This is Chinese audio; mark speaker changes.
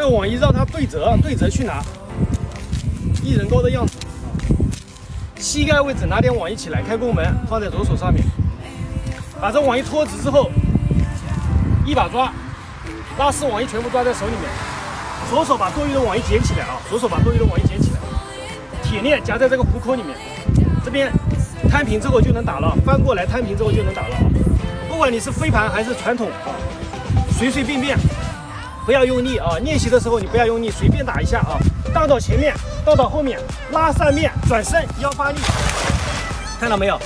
Speaker 1: 这个网一让它对折，对折去拿，一人高的样子。膝盖位置拿点网一起来，开弓门放在左手上面，把这网一托直之后，一把抓，拉丝网一全部抓在手里面，左手把多余的网一捡起来啊，左手把多余的网一捡起来，铁链夹在这个虎口里面，这边摊平之后就能打了，翻过来摊平之后就能打了。不管你是飞盘还是传统啊，随随便便，不要用力啊！练习的时候你不要用力，随便打一下啊，倒到前面。倒到后面，拉上面，转身，腰发力，看到没有？